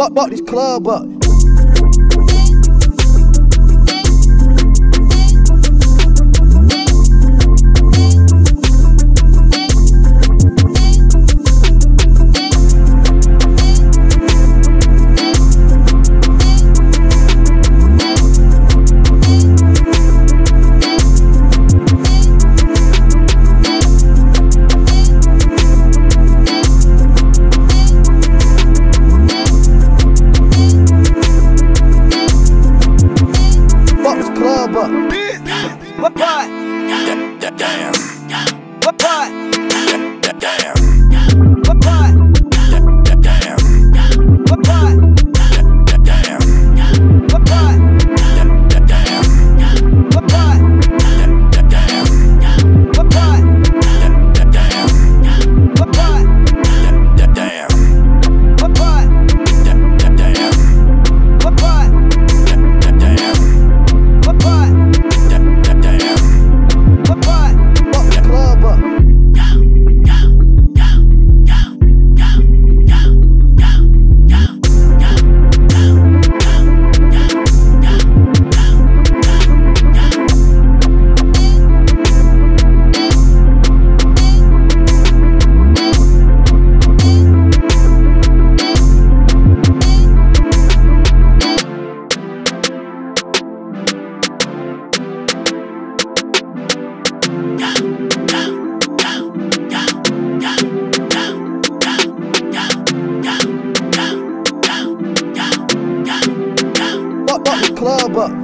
Fuck, fuck this club up. fuck the club up.